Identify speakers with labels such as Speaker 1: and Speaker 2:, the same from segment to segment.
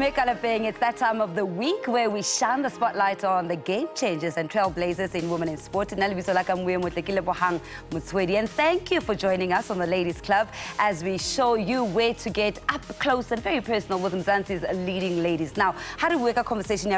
Speaker 1: It's that time of the week where we shine the spotlight on the game changers and trailblazers in women in sport. And thank you for joining us on the Ladies Club as we show you where to get up close and very personal with Mzansi's leading ladies. Now, how do we work a conversation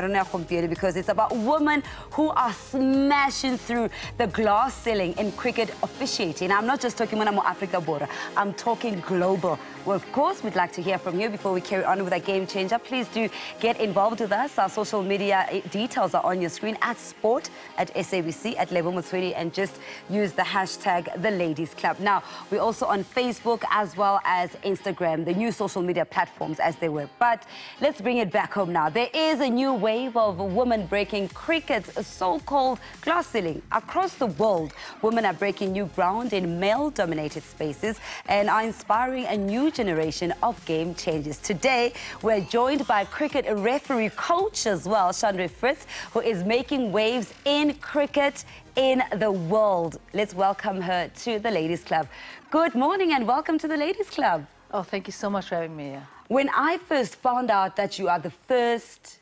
Speaker 1: because it's about women who are smashing through the glass ceiling in cricket officiating. I'm not just talking when I'm Africa border, I'm talking global. Well, of course, we'd like to hear from you before we carry on with our game changer. Please do get involved with us. Our social media eh, details are on your screen at sport at SABC at Lebo Motswedi and just use the hashtag the Ladies Club. Now, we're also on Facebook as well as Instagram, the new social media platforms as they were. But let's bring it back home now. There is a new wave of women breaking cricket's so-called glass ceiling. Across the world, women are breaking new ground in male-dominated spaces and are inspiring a new generation of game changers. Today, we're joined by cricket referee coach as well, Shandre Fritz, who is making waves in cricket in the world. Let's welcome her to the Ladies Club. Good morning and welcome to the Ladies Club.
Speaker 2: Oh, thank you so much for having me here.
Speaker 1: When I first found out that you are the first,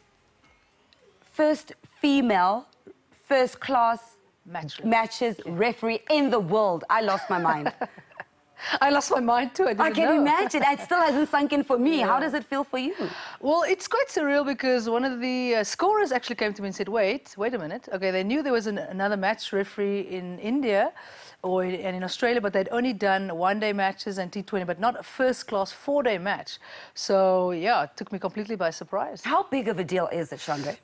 Speaker 1: first female, first class
Speaker 2: Match
Speaker 1: matches referee in the world, I lost my mind.
Speaker 2: I lost my mind too. I,
Speaker 1: I can
Speaker 2: know.
Speaker 1: imagine. It still hasn't sunk in for me. Yeah. How does it feel for you?
Speaker 2: Well, it's quite surreal because one of the uh, scorers actually came to me and said, wait, wait a minute. Okay, they knew there was an, another match referee in India or in, and in Australia, but they'd only done one-day matches and T20, but not a first-class four-day match. So, yeah, it took me completely by surprise.
Speaker 1: How big of a deal is it, Shandre?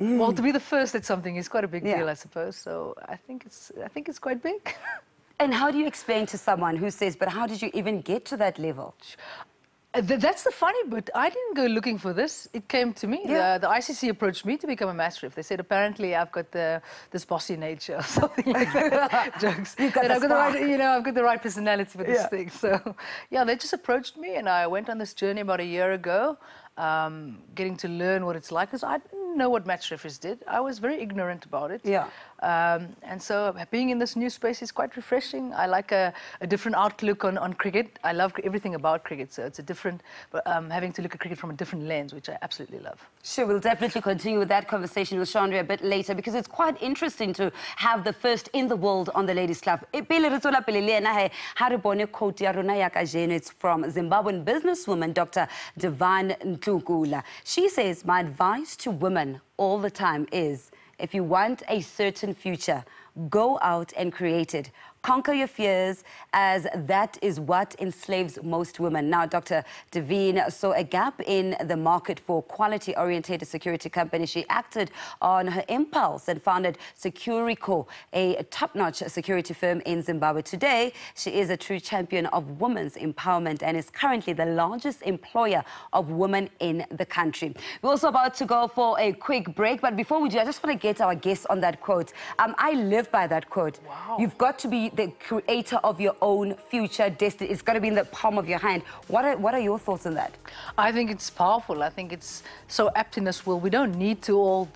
Speaker 2: Mm. Well, to be the first at something is quite a big yeah. deal, I suppose. So I think it's I think it's quite big.
Speaker 1: And how do you explain to someone who says, but how did you even get to that level?
Speaker 2: Uh, that's the funny bit. I didn't go looking for this. It came to me. Yeah. The, the, ICC approached me to become a master ref. They said apparently I've got the this bossy nature or something like that. Jokes.
Speaker 1: You've got,
Speaker 2: I've
Speaker 1: got
Speaker 2: the right, you know, I've got the right personality for this yeah. thing. So, yeah, they just approached me, and I went on this journey about a year ago, um, getting to learn what it's like. Because I didn't know what match referees did. I was very ignorant about it.
Speaker 1: Yeah.
Speaker 2: Um, and so being in this new space is quite refreshing. I like a, a, different outlook on, on cricket. I love everything about cricket, so it's a different, um, having to look at cricket from a different lens, which I absolutely love.
Speaker 1: Sure, we'll definitely continue with that conversation with Shandre a bit later because it's quite interesting to have the first in the world on the Ladies Club. It's from Zimbabwean businesswoman Dr. Divine She says, my advice to women all the time is if you want a certain future, go out and create it. Conquer your fears, as that is what enslaves most women. Now, Dr. Divine saw a gap in the market for quality-oriented security companies. She acted on her impulse and founded Securico, a top-notch security firm in Zimbabwe. Today, she is a true champion of women's empowerment and is currently the largest employer of women in the country. We're also about to go for a quick break, but before we do, I just want to get our guests on that quote. Um, I live by that quote.
Speaker 2: Wow.
Speaker 1: You've got to be the creator of your own future destiny. It's got to be in the palm of your hand. What are, what are your thoughts on that?
Speaker 2: I think it's powerful. I think it's so apt in this world. We don't need to all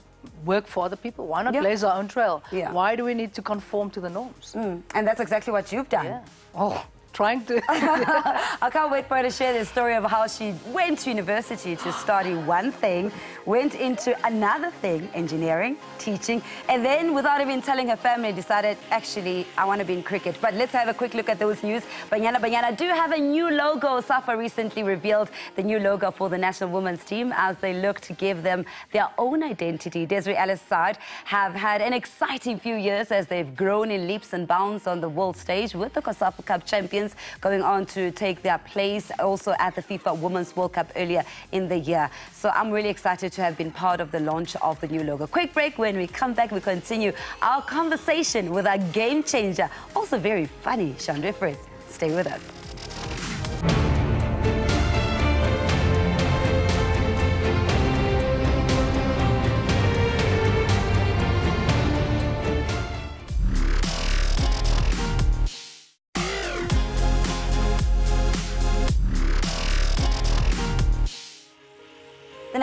Speaker 2: work for other people. Why not yeah. blaze our own trail? Yeah. Why do we need to conform to the norms?
Speaker 1: Mm. And that's exactly what you've done.
Speaker 2: Yeah. Oh, trying to.
Speaker 1: I can't wait for her to share the story of how she went to university to study one thing, went into another thing, engineering, teaching, and then without even telling her family, decided, actually, I want to be in cricket. But let's have a quick look at those news. Banyana Banyana do have a new logo. SAFA recently revealed the new logo for the national women's team as they look to give them their own identity. Desiree Ellis side have had an exciting few years as they've grown in leaps and bounds on the world stage with the COSAFA Cup champions going on to take their place also at the FIFA Women's World Cup earlier in the year. So I'm really excited to have been part of the launch of the new logo. Quick break. When we come back, we continue our conversation with our game changer, also very funny, Shandre Fritz. Stay with us.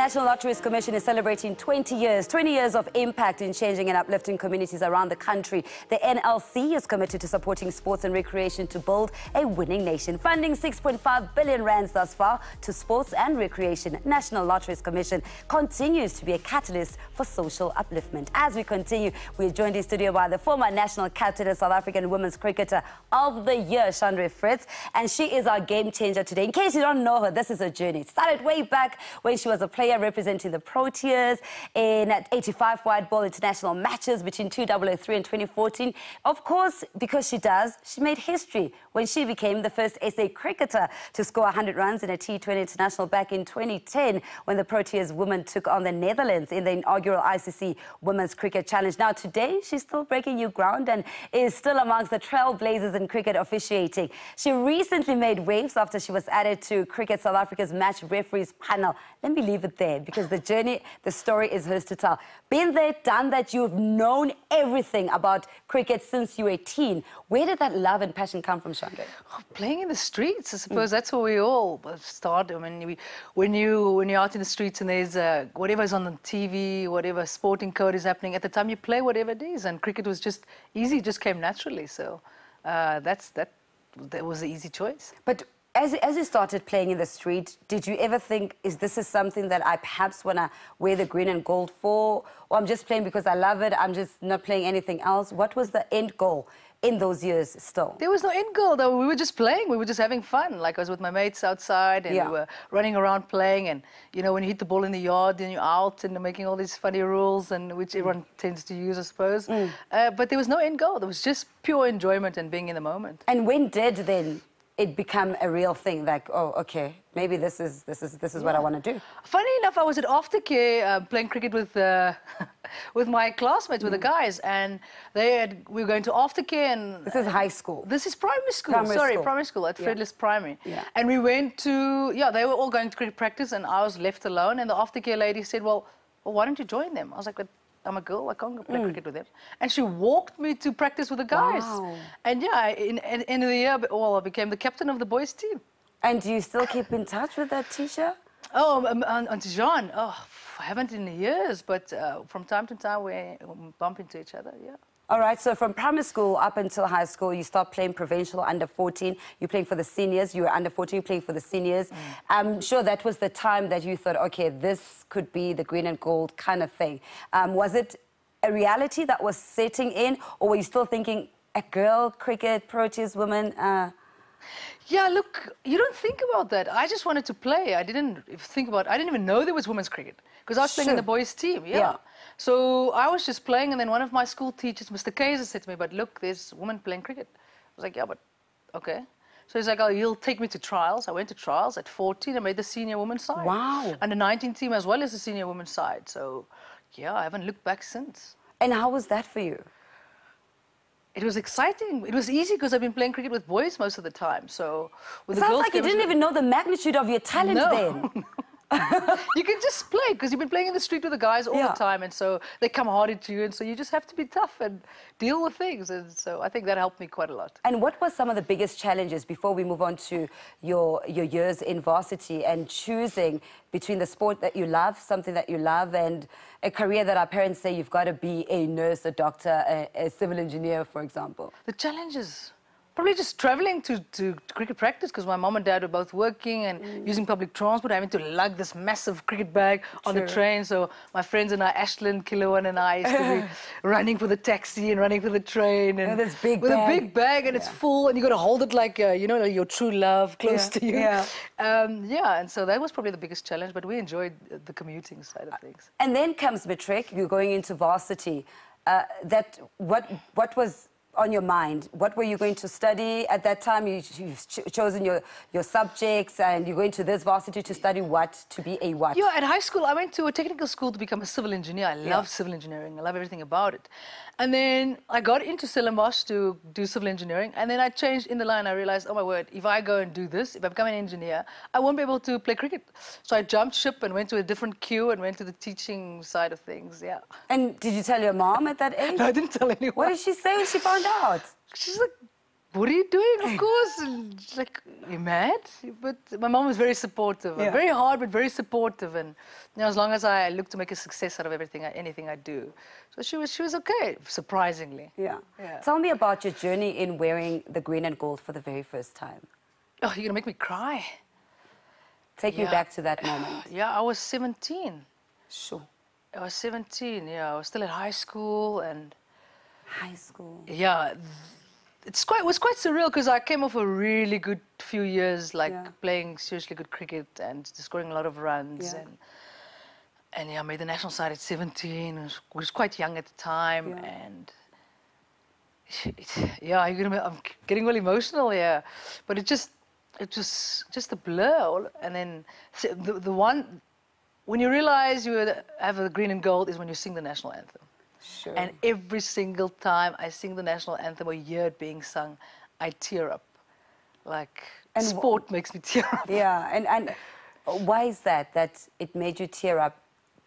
Speaker 1: National Lotteries Commission is celebrating 20 years, 20 years of impact in changing and uplifting communities around the country. The NLC is committed to supporting sports and recreation to build a winning nation, funding 6.5 billion rands thus far to sports and recreation. National Lotteries Commission continues to be a catalyst for social upliftment. As we continue, we're joined in studio by the former national captain of South African women's cricketer of the year, Shandre Fritz, and she is our game changer today. In case you don't know her, this is her journey. It started way back when she was a player representing the Proteas in 85 white ball international matches between 2003 and 2014. Of course, because she does, she made history when she became the first SA cricketer to score 100 runs in a T20 international back in 2010 when the Proteas women took on the Netherlands in the inaugural ICC Women's Cricket Challenge. Now, today, she's still breaking new ground and is still amongst the trailblazers in cricket officiating. She recently made waves after she was added to Cricket South Africa's match referees panel. Let me leave it there because the journey, the story is hers to tell. Been there, done that, you've known everything about cricket since you were 18. Where did that love and passion come from, Shandre?
Speaker 2: Oh, playing in the streets, I suppose mm. that's where we all start. I mean, we, when you when you're out in the streets and there's uh, whatever's on the TV, whatever sporting code is happening at the time, you play whatever it is, and cricket was just easy, just came naturally. So uh, that's that. That was the easy choice.
Speaker 1: But as, as you started playing in the street, did you ever think, is this is something that I perhaps want to wear the green and gold for? Or I'm just playing because I love it, I'm just not playing anything else? What was the end goal in those years still?
Speaker 2: There was no end goal, though. We were just playing. We were just having fun. Like I was with my mates outside and yeah. we were running around playing. And, you know, when you hit the ball in the yard, then you're out and making all these funny rules, and which everyone tends to use, I suppose. Mm. Uh, but there was no end goal. There was just pure enjoyment and being in the moment.
Speaker 1: And when did then it become a real thing like oh okay maybe this is this is this is yeah. what i want to do
Speaker 2: funny enough i was at aftercare uh, playing cricket with uh, with my classmates with mm. the guys and they had we were going to aftercare and
Speaker 1: this is high school
Speaker 2: this is primary school primary sorry school. primary school at yeah. fredless primary
Speaker 1: yeah.
Speaker 2: and we went to yeah they were all going to cricket practice and i was left alone and the aftercare lady said well, well why don't you join them i was like but I'm a girl. I can't go play mm. cricket with them. And she walked me to practice with the guys.
Speaker 1: Wow.
Speaker 2: And yeah, in, in, in the year, well, I became the captain of the boys' team.
Speaker 1: And do you still keep in touch with that teacher?
Speaker 2: Oh, um, Auntie Jean. Oh, I haven't in years, but uh, from time to time we bump into each other. Yeah.
Speaker 1: All right, so from primary school up until high school, you start playing provincial under 14. You're playing for the seniors. You were under 14, you're playing for the seniors. Mm. I'm sure that was the time that you thought, okay, this could be the green and gold kind of thing. Um, was it a reality that was setting in, or were you still thinking, a girl, cricket, Proteas woman? Uh...
Speaker 2: Yeah, look, you don't think about that. I just wanted to play. I didn't think about. I didn't even know there was women's cricket because I was sure. playing in the boys' team. Yeah. yeah. So I was just playing, and then one of my school teachers, Mr. Kaiser, said to me, "But look, there's woman playing cricket." I was like, "Yeah, but okay." So he's like, "Oh, you'll take me to trials." I went to trials at 14. I made the senior women's side.
Speaker 1: Wow.
Speaker 2: And the 19 team as well as the senior women's side. So, yeah, I haven't looked back since.
Speaker 1: And how was that for you?
Speaker 2: It was exciting. It was easy because I've been playing cricket with boys most of the time. So, with
Speaker 1: it
Speaker 2: the
Speaker 1: sounds like you didn't even know the magnitude of your talent
Speaker 2: no.
Speaker 1: then.
Speaker 2: you can just play because you've been playing in the street with the guys all yeah. the time, and so they come hard at you, and so you just have to be tough and deal with things. And so I think that helped me quite a lot.
Speaker 1: And what were some of the biggest challenges before we move on to your your years in varsity and choosing between the sport that you love, something that you love, and a career that our parents say you've got to be a nurse, a doctor, a, a civil engineer, for example?
Speaker 2: The challenges Probably just traveling to, to, cricket practice because my mom and dad were both working and mm. using public transport, having to lug this massive cricket bag on the train. So my friends and I, Ashland, Kilowan and I used to be running for the taxi and running for the train. And
Speaker 1: with this big
Speaker 2: with
Speaker 1: bag.
Speaker 2: a big bag and yeah. it's full and you got to hold it like, uh, you know, like your true love close
Speaker 1: yeah.
Speaker 2: to you.
Speaker 1: Yeah.
Speaker 2: Um, yeah, and so that was probably the biggest challenge, but we enjoyed the commuting side of things.
Speaker 1: And then comes matric, you're going into varsity. Uh, that what what was on your mind? What were you going to study at that time? You, have ch chosen your, your subjects and you're going to this varsity to study what? To be a what?
Speaker 2: Yeah, at high school, I went to a technical school to become a civil engineer. I love yeah. civil engineering. I love everything about it. And then I got into Stellenbosch to do civil engineering. And then I changed in the line. I realized, oh my word, if I go and do this, if I become an engineer, I won't be able to play cricket. So I jumped ship and went to a different queue and went to the teaching side of things. Yeah.
Speaker 1: And did you tell your mom at that age?
Speaker 2: no, I didn't tell anyone.
Speaker 1: What did she say when she found out?
Speaker 2: She's like, what are you doing? Of course. It's like, you mad? But my mom was very supportive.
Speaker 1: Yeah.
Speaker 2: Very hard, but very supportive. And you know, as long as I look to make a success out of everything, I, anything I do. So she was, she was okay, surprisingly.
Speaker 1: Yeah.
Speaker 2: Yeah.
Speaker 1: Tell me about your journey in wearing the green and gold for the very first time.
Speaker 2: Oh, you're going to make me cry.
Speaker 1: Take me back to that moment.
Speaker 2: Yeah, I was 17.
Speaker 1: Sure.
Speaker 2: I was 17, yeah. I was still at high school and
Speaker 1: High school.
Speaker 2: yeah, it's quite it was quite surreal because I came off a really good few years, like
Speaker 1: Yeah.
Speaker 2: playing seriously good cricket and scoring a lot of runs
Speaker 1: Yeah.
Speaker 2: and and yeah, I made the national side at 17. I was, was quite young at the time
Speaker 1: Yeah.
Speaker 2: and yeah, gonna, I'm getting really emotional, yeah. But it just it was just a blur, and then the the one when you realize you have the green and gold is when you sing the national anthem.
Speaker 1: Sure.
Speaker 2: And every single time I sing the national anthem or hear it being sung, I tear up. Like
Speaker 1: And
Speaker 2: sport makes me tear up.
Speaker 1: yeah, and, and why is that, that it made you tear up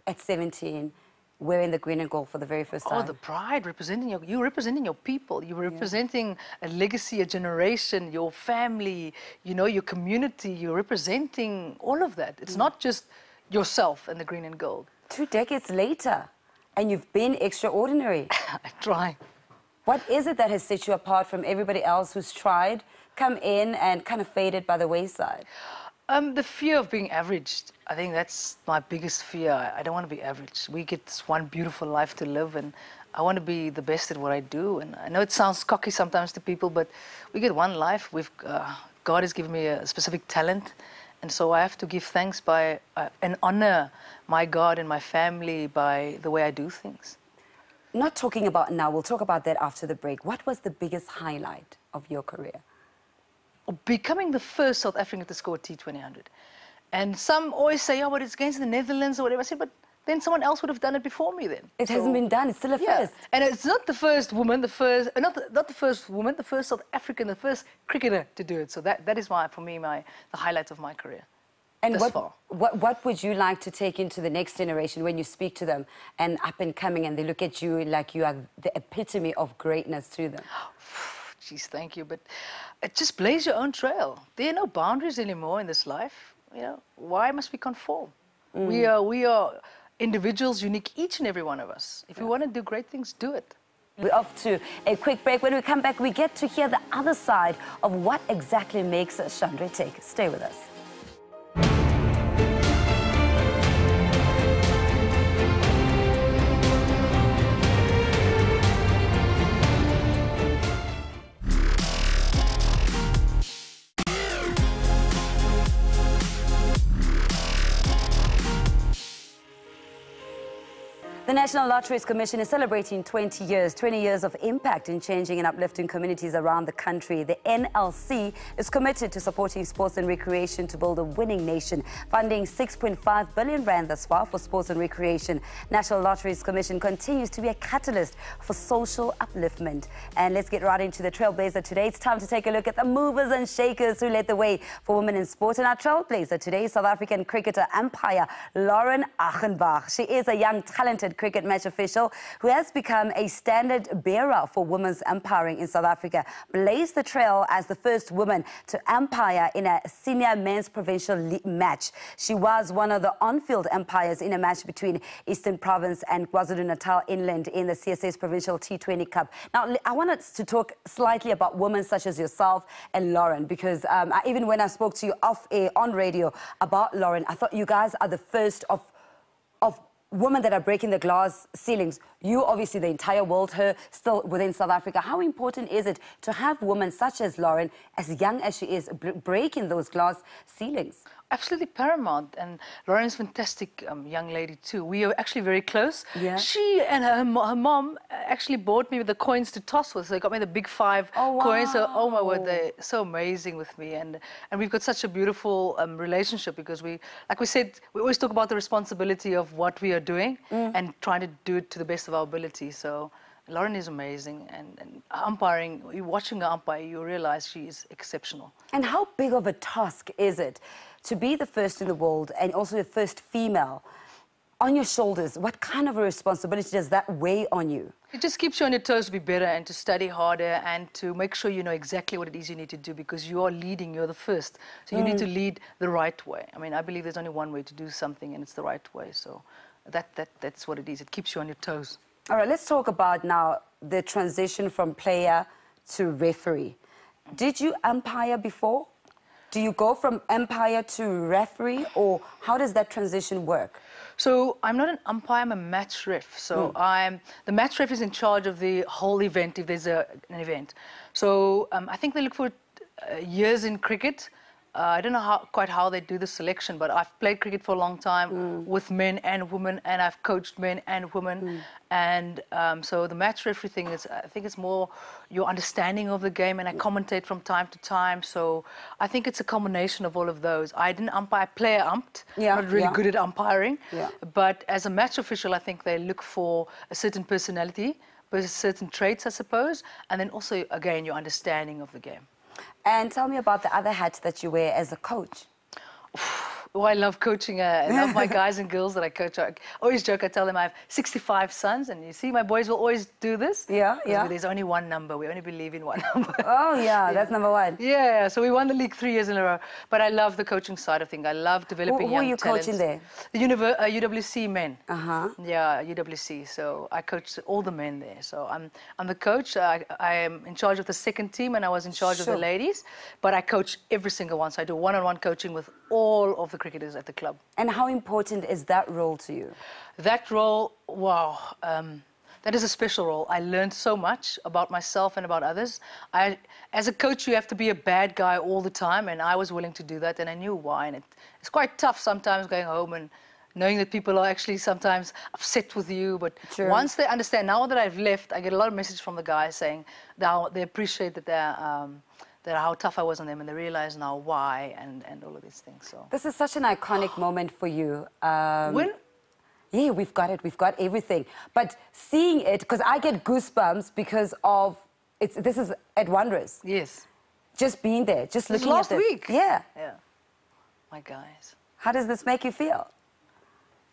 Speaker 1: at 17 wearing the green and gold for the very first time?
Speaker 2: Oh, the pride representing your, you're representing your people. You're representing a legacy, a generation, your family, you know, your community. You're representing all of that.
Speaker 1: Mm.
Speaker 2: It's not just yourself and the green and gold.
Speaker 1: Two decades later, and you've been extraordinary.
Speaker 2: I'm trying.
Speaker 1: What is it that has set you apart from everybody else who's tried, come in, and kind of faded by the wayside?
Speaker 2: Um, the fear of being averaged. I think that's my biggest fear. I, I don't want to be average. We get this one beautiful life to live, and I want to be the best at what I do. And I know it sounds cocky sometimes to people, but we get one life. We've uh, God has given me a specific talent, and so I have to give thanks by uh, and honor my God and my family by the way I do things.
Speaker 1: Not talking about now, we'll talk about that after the break. What was the biggest highlight of your career?
Speaker 2: becoming the first South African to score a T2000. And some always say, oh, but it's against the Netherlands or whatever. I say, but then someone else would have done it before me then.
Speaker 1: It
Speaker 2: So-
Speaker 1: hasn't been done, it's still a
Speaker 2: Yeah.
Speaker 1: first.
Speaker 2: And it's not the first woman, the first, uh, not the, not the first woman, the first South African, the first cricketer to do it. So that, that is why, for me, my, the highlight of my career.
Speaker 1: And what, what, what would you like to take into the next generation when you speak to them and up and coming and they look at you like you are the epitome of greatness to them?
Speaker 2: Jeez, thank you. But it just blaze your own trail. There are no boundaries anymore in this life. You know, why must we conform? We are we are individuals, unique, each and every one of us. If we want to do great things, do it.
Speaker 1: We're off to a quick break. When we come back, we get to hear the other side of what exactly makes Shandre take. Stay with us. The National Lotteries Commission is celebrating 20 years, 20 years of impact in changing and uplifting communities around the country. The NLC is committed to supporting sports and recreation to build a winning nation, funding 6.5 billion rand thus far for sports and recreation. National Lotteries Commission continues to be a catalyst for social upliftment. And let's get right into the trailblazer today. It's time to take a look at the movers and shakers who led the way for women in sport. And our trailblazer today South African cricketer umpire Lauren Agenbag. She is a young, talented cricket match official who has become a standard bearer for women's umpiring in South Africa. Blazed the trail as the first woman to umpire in a senior men's provincial le- match. She was one of the on-field umpires in a match between Eastern Province and KwaZulu-Natal Inland in the CSS Provincial T20 Cup. Now, I wanted to talk slightly about women such as yourself and Lauren, because um, I, even when I spoke to you off air on radio about Lauren, I thought you guys are the first of of women that are breaking the glass ceilings. You, obviously, the entire world, her still within South Africa. How important is it to have women such as Lauren, as young as she is, breaking those glass ceilings?
Speaker 2: Absolutely paramount. And Lauren's a fantastic um, young lady too. We are actually very close.
Speaker 1: Yeah.
Speaker 2: She and her, her mom actually bought me the coins to toss with. So they got me the big five
Speaker 1: Oh,
Speaker 2: coins. So oh my word, they're so amazing with me. And and we've got such a beautiful um, relationship because we, like we said, we always talk about the responsibility of what we are doing
Speaker 1: Mm.
Speaker 2: and trying to do it to the best of our ability. So. Lauren is amazing, and, and umpiring, you watching her umpire, you realize she is exceptional.
Speaker 1: And how big of a task is it to be the first in the world and also the first female on your shoulders, what kind of a responsibility does that weigh on you?
Speaker 2: It just keeps you on your toes to be better and to study harder and to make sure you know exactly what it is you need to do because you are leading, you're the first. So you need to mm. lead the right way. I mean, I believe there's only one way to do something and it's the right way. So that, that, that's what it is. It keeps you on your toes.
Speaker 1: All right, let's talk about now the transition from player to referee. Did you umpire before? Do you go from umpire to referee, or how does that transition work?
Speaker 2: So I'm not an umpire, I'm a match ref. So I'm the match ref is in charge of the whole event if there's a, an event. So um, I think they look for uh, years in cricket. Uh, I don't know how, quite how they do the selection, but I've played cricket for a long time with men and women, and I've coached men and women. And um, so the match referee thing is, I think it's more your understanding of the game, and I commentate from time to time. So I think it's a combination of all of those. I didn't umpire, player umped.
Speaker 1: Yeah,
Speaker 2: I'm not really
Speaker 1: yeah.
Speaker 2: good at umpiring.
Speaker 1: Yeah.
Speaker 2: But as a match official, I think they look for a certain personality, but certain traits, I suppose, and then also, again, your understanding of the game.
Speaker 1: And tell me about the other hat that you wear as a coach.
Speaker 2: Oh, I love coaching. Uh, I love my guys and girls that I coach. I always joke. I tell them I have 65 sons, and you see, my boys will always do this.
Speaker 1: Yeah, yeah.
Speaker 2: There's only one number. We only believe in one number.
Speaker 1: Oh, yeah, that's number one.
Speaker 2: Yeah, yeah, so we won the league three years in a row. But I love the coaching side of things. I love developing
Speaker 1: who are
Speaker 2: young
Speaker 1: you coaching
Speaker 2: talents.
Speaker 1: there?
Speaker 2: The univer- uh, UWC men.
Speaker 1: Uh-huh.
Speaker 2: Yeah, UWC. So I coach all the men there. So I'm I'm the coach. I, I am in charge of the second team, and I was in charge of the ladies. But I coach every single one. So I do one-on-one coaching with all of the cricketers at the club.
Speaker 1: And how important is that role to you?
Speaker 2: That role, wow, um, that is a special role. I learned so much about myself and about others. I, as a coach, you have to be a bad guy all the time, and I was willing to do that, and I knew why. And it, it's quite tough sometimes going home and knowing that people are actually sometimes upset with you. But
Speaker 1: Sure.
Speaker 2: once they understand, now that I've left, I get a lot of messages from the guys saying now they appreciate that they're. Um, that how tough I was on them, and they realize now why, and, and all of these things. So
Speaker 1: This is such an iconic moment for you. Um,
Speaker 2: when
Speaker 1: Yeah, we've got it. We've got everything. But seeing it, because I get goosebumps because of it's. This is at Wanderers.
Speaker 2: yes,
Speaker 1: Just being there, just looking
Speaker 2: last
Speaker 1: at this.
Speaker 2: week.
Speaker 1: Yeah.
Speaker 2: yeah, my guys.
Speaker 1: How does this make you feel?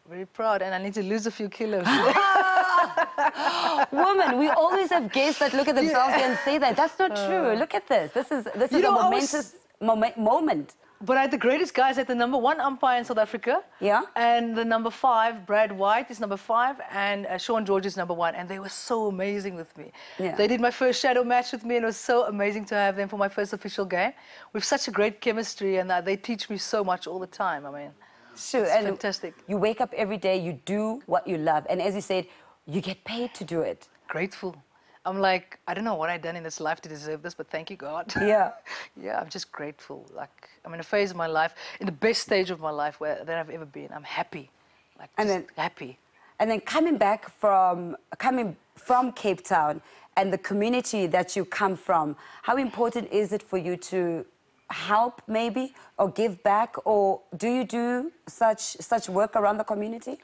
Speaker 2: Very proud, and I need to lose a few kilos.
Speaker 1: Woman, we always have guests that look at themselves and say that. That's not true. Look at this. This is this
Speaker 2: Uh. You
Speaker 1: is a momentous momen- moment.
Speaker 2: but I had the greatest guys at the number one umpire in South Africa.
Speaker 1: Yeah.
Speaker 2: And the number five, Brad White, is number five, and uh, Shaun George is number one. And they were so amazing with me.
Speaker 1: Yeah.
Speaker 2: They did my first shadow match with me, and it was so amazing to have them for my first official game. We've such a great chemistry, and uh, they teach me so much all the time. I mean,
Speaker 1: Sure.
Speaker 2: It's
Speaker 1: and
Speaker 2: fantastic.
Speaker 1: You wake up every day, you do what you love. And as you said, you get paid to do it.
Speaker 2: grateful. I'm like, I don't know what I've done in this life to deserve this, but thank you, God.
Speaker 1: Yeah.
Speaker 2: yeah, I'm just grateful. Like, I'm in a phase of my life, in the best stage of my life where that I've ever been. I'm happy. Like,
Speaker 1: And
Speaker 2: just
Speaker 1: then-
Speaker 2: happy.
Speaker 1: And then coming back from coming from Cape Town and the community that you come from, how important is it for you to help maybe or give back or do you do such such work around the community?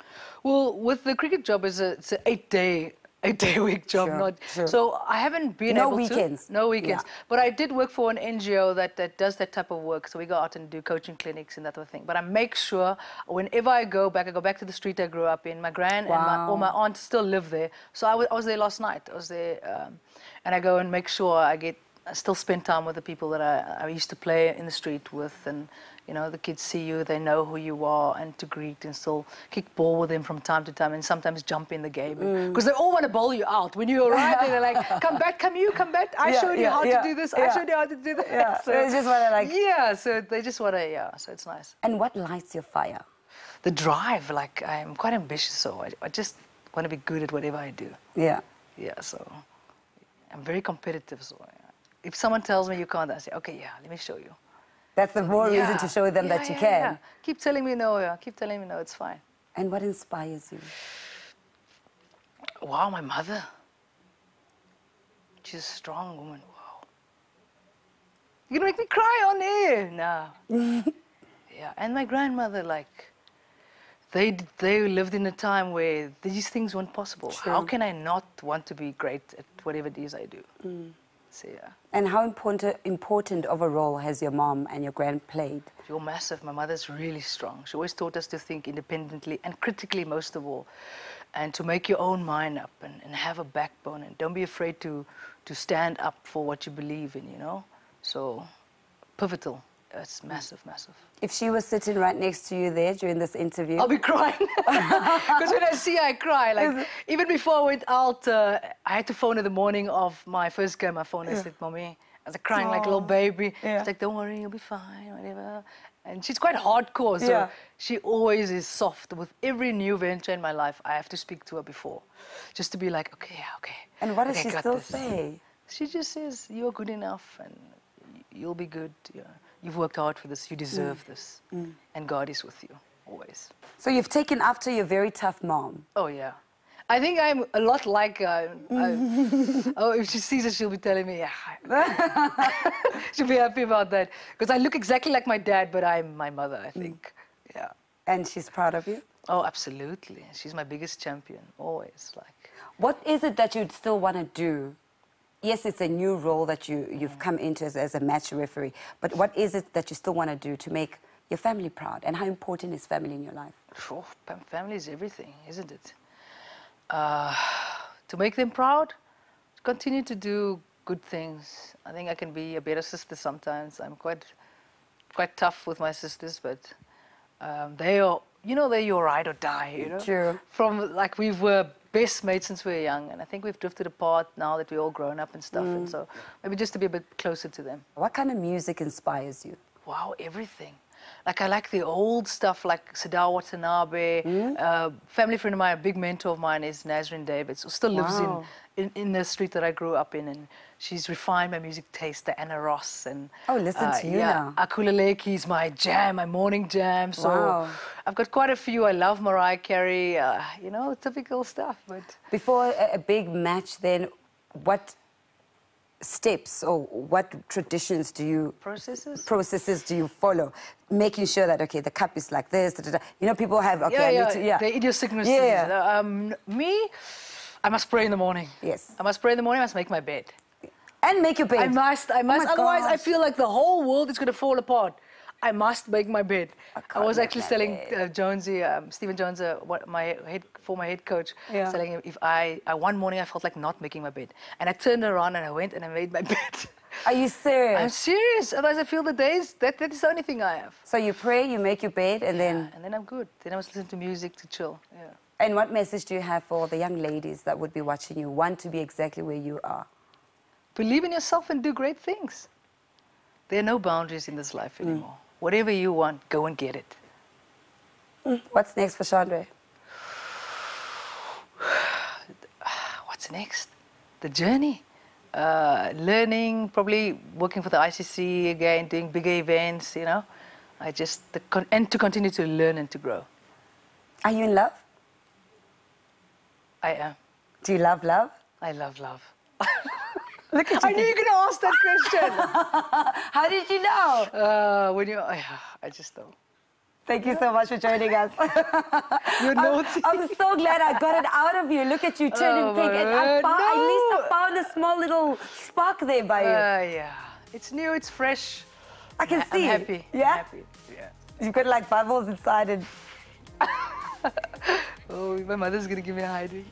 Speaker 2: Well, with the cricket job, it's a it's an eight day eight day week job.
Speaker 1: Sure,
Speaker 2: not
Speaker 1: sure.
Speaker 2: so I haven't been
Speaker 1: No
Speaker 2: able
Speaker 1: weekends.
Speaker 2: to. No weekends.
Speaker 1: Yeah.
Speaker 2: But I did work for an NGO that, that does that type of work. So we go out and do coaching clinics and that sort of thing. But I make sure whenever I go back, I go back to the street I grew up in. My gran and my, all my aunts still live there. So I was, I was there last night. I was there, um, and I go and make sure I get I still spend time with the people that I, I used to play in the street with, and you know the kids see you, they know who you are, and to greet and still kick ball with them from time to time, and sometimes jump in the game
Speaker 1: Mm.
Speaker 2: because they all want to bowl you out when you arrive. they're like, "Come back, come you, come back! I
Speaker 1: Yeah,
Speaker 2: showed you
Speaker 1: yeah,
Speaker 2: how
Speaker 1: yeah,
Speaker 2: to do this. I showed you how to do that."
Speaker 1: Yeah, they just wanna, like-
Speaker 2: Yeah, so they just want to. Yeah, so it's nice.
Speaker 1: And what lights your fire?
Speaker 2: The drive, like I'm quite ambitious, so I, I just want to be good at whatever I do.
Speaker 1: Yeah.
Speaker 2: Yeah, so I'm very competitive. So. If someone tells me you can't, I say, okay, yeah, let me show you.
Speaker 1: That's the more reason to show them
Speaker 2: Yeah,
Speaker 1: that you
Speaker 2: yeah,
Speaker 1: can.
Speaker 2: yeah. Keep telling me no, yeah. Keep telling me no, it's fine.
Speaker 1: And what inspires you?
Speaker 2: Wow, my mother. She's a strong woman. Wow. You're gonna make me cry on air. No. yeah, and my grandmother, like, they they lived in a time where these things weren't possible. How can I not want to be great at whatever it is I do? Mm. So yeah.
Speaker 1: And how important, important of a role has your mom and your grand played?
Speaker 2: You're massive. My mother's really strong. She always taught us to think independently and critically, most of all, and to make your own mind up and, and have a backbone. And don't be afraid to, to stand up for what you believe in, you know? So, pivotal. It's massive, massive.
Speaker 1: If she was sitting right next to you there during this interview,
Speaker 2: I'll be crying. Because when I see her, I cry. Like, even before I went out, uh, I had to phone her the morning of my first game. I phoned her and said, Mommy, I was crying like a little baby.
Speaker 1: Yeah.
Speaker 2: She's like, don't worry, you'll be fine, whatever. And she's quite hardcore, so
Speaker 1: Yeah.
Speaker 2: she always is soft. With every new venture in my life, I have to speak to her before. Just to be like, okay, yeah, okay.
Speaker 1: and what does
Speaker 2: okay,
Speaker 1: she still
Speaker 2: this."
Speaker 1: say?
Speaker 2: She just says, you're good enough and you'll be good. Yeah. You've worked hard for this, you mm. deserve
Speaker 1: Mm.
Speaker 2: this. And God is with you, always.
Speaker 1: So you've taken after your very tough mom.
Speaker 2: Oh yeah. I think I'm a lot like her. Uh, I- uh, oh, if she sees it, she'll be telling me, yeah. she'll be happy about that. Because I look exactly like my dad, but I'm my mother, I mm. think. Yeah.
Speaker 1: And she's proud of you.
Speaker 2: Oh, absolutely. She's my biggest champion, always. Like,
Speaker 1: What is it that you'd still want to do? Yes, it's a new role that you, you've come into as, as a match referee, but what is it that you still want to do to make your family proud? And how important is family in your life?
Speaker 2: fam- family is everything, isn't it? Uh, to make them proud, continue to do good things. I think I can be a better sister sometimes. I'm quite, quite tough with my sisters, but um, they are, you know, they're your ride or die, you know?
Speaker 1: True.
Speaker 2: From, like, we were best mates since we were young, and I think we've drifted apart now that we're all grown up and stuff, and mm. so maybe just to be a bit closer to them.
Speaker 1: What kind of music inspires you?
Speaker 2: Wow, everything. Like I like the old stuff, like Sadao Watanabe. Uh, family friend of mine, a big mentor of mine is Nazrin Davids, who still lives
Speaker 1: Wow.
Speaker 2: in, in, in the street that I grew up in, and she's refined my music taste. Diana Ross and
Speaker 1: Oh, listen to you
Speaker 2: yeah,
Speaker 1: now.
Speaker 2: Akulaleki is my jam, my morning jam. So
Speaker 1: Wow.
Speaker 2: I've got quite a few. I love Mariah Carey. Uh, you know, typical stuff, but.
Speaker 1: Before a, a big match, then what steps or what traditions do you
Speaker 2: Processes?
Speaker 1: processes do you follow, making sure that okay, the cup is like this. Da, da, da. You know, people have okay,
Speaker 2: yeah,
Speaker 1: I
Speaker 2: yeah,
Speaker 1: need to, yeah.
Speaker 2: the idiosyncrasies.
Speaker 1: Yeah.
Speaker 2: Um, me, I must pray in the morning.
Speaker 1: Yes.
Speaker 2: I must pray in the morning. I must make my bed.
Speaker 1: and make your bed.
Speaker 2: I must. I must.
Speaker 1: Oh
Speaker 2: Otherwise, I feel like the whole world is going to fall apart. I must make my bed. I,
Speaker 1: can't
Speaker 2: was actually
Speaker 1: my
Speaker 2: telling uh, Jonesy, um, Stephen Jones, uh, what my head, former head coach,
Speaker 1: Yeah.
Speaker 2: telling him if I, I, one morning I felt like not making my bed, and I turned around and I went and I made my bed.
Speaker 1: Are you serious?
Speaker 2: I'm serious. Otherwise, I feel the days that that is the only thing I have.
Speaker 1: So you pray, you make your bed, and then.
Speaker 2: And then I'm good. Then I was listening to music to chill. Yeah.
Speaker 1: And what message do you have for the young ladies that would be watching you, want to be exactly where you are?
Speaker 2: Believe in yourself and do great things. There are no boundaries in this life
Speaker 1: Mm.
Speaker 2: Whatever you want, go and get it.
Speaker 1: What's next for Shandre?
Speaker 2: What's next? The journey. Uh, learning, probably working for the ICC again, doing bigger events, you know. I just, the con- and to continue to learn and to grow.
Speaker 1: Are you in love?
Speaker 2: I am.
Speaker 1: Do you love love?
Speaker 2: I love love.
Speaker 1: Look at
Speaker 2: I knew you were going to ask that question.
Speaker 1: How did you know?
Speaker 2: uh, when you, I, I just know.
Speaker 1: Thank you so much for joining us.
Speaker 2: You're naughty.
Speaker 1: I'm so glad I got it out of you. Look at you turning
Speaker 2: Oh,
Speaker 1: pink. And I found, at least I found a small little spark there by you.
Speaker 2: Uh, yeah. It's new, it's fresh.
Speaker 1: I can
Speaker 2: I'm
Speaker 1: see.
Speaker 2: happy. I'm happy. Yeah.
Speaker 1: You've got like bubbles inside and
Speaker 2: Oh, my mother's going to give me a hiding.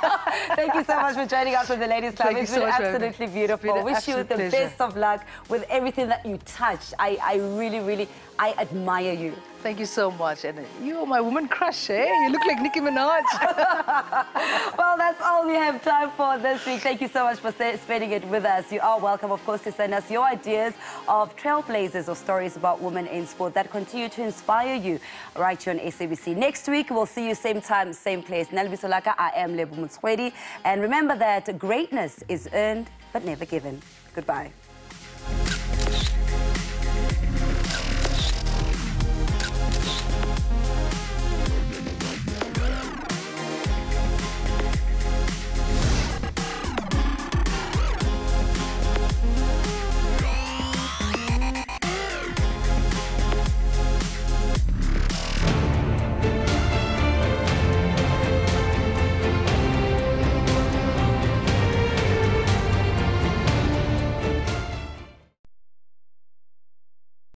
Speaker 1: Thank you so much for joining us with the Ladies Club.
Speaker 2: Thank
Speaker 1: it's
Speaker 2: so
Speaker 1: been
Speaker 2: much for having me.
Speaker 1: absolutely beautiful.
Speaker 2: been
Speaker 1: Wish you the
Speaker 2: pleasure.
Speaker 1: best of luck with everything that you touch. I, I really, really, I admire you.
Speaker 2: Thank you so much. And you're my woman crush, eh? You look like Nicki Minaj.
Speaker 1: Well, that's all we have time for this week. Thank you so much for spending it with us. You are welcome, of course, to send us your ideas of trailblazers or stories about women in sport that continue to inspire you right here on SABC. Next week, we'll see you same time, same place. Nelby Solaka, I am Lebo Motswedi. And remember that greatness is earned but never given. Goodbye.